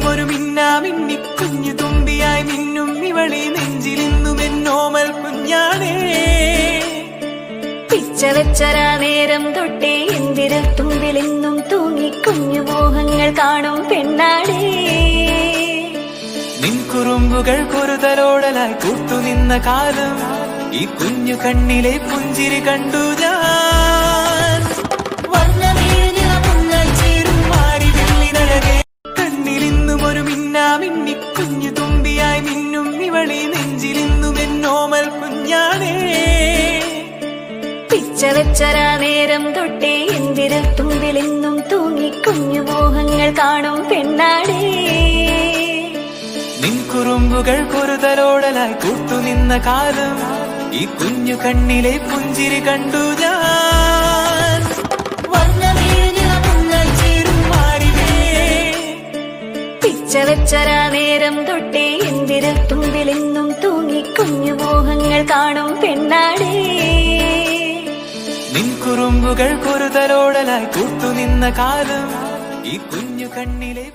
കണ്ണിലിന്നും ഒരു മിന്നാമിന്നി കുഞ്ഞു തുമ്പിയായി മിന്നും ഇവളി നെഞ്ചിലിന്നും എന്നോമൽ കുഞ്ഞാണേ. പിച്ച വെച്ചരാ നേരം തൊട്ടേ എന്തിരൽ തുമ്പിലെന്നും തൂങ്ങി കുഞ്ഞു മോഹങ്ങൾ കാണും പെണ്ണാടേ നിൻ കുറുമ്പുകൾ കുറുതലോടലായി കൂട്ടുനിന്ന കാലം ഈ കുഞ്ഞു കണ്ണിലെ പുഞ്ചിരി കണ്ടു ഞാൻ. എന്നോമൽ കുഞ്ഞാണേ. പിച്ച വെച്ചരാ നേരം തൊട്ടേ എന്തിരൽ തുമ്പിലെന്നും തൂങ്ങി കുഞ്ഞു മോഹങ്ങൾ കാണും പെണ്ണാടേ നിൻകുറുമ്പുകൾ കുറുതലോടലായി കൂട്ടുനിന്ന കാലം ഈ കുഞ്ഞു കണ്ണിലെ പുഞ്ചിരി കണ്ടു ഞാൻ. വെച്ചരാ നേരം തൊട്ടേ എന്തിര തുമ്പിലെന്നും തൂങ്ങി കുഞ്ഞു മോഹങ്ങൾ കാണും പെണ്ണാടേ. നിൻ കുറുമ്പുകൾ കുറുതലോടലായി കൂട്ടുനിന്ന കാലം ഈ കുഞ്ഞു കണ്ണിലെ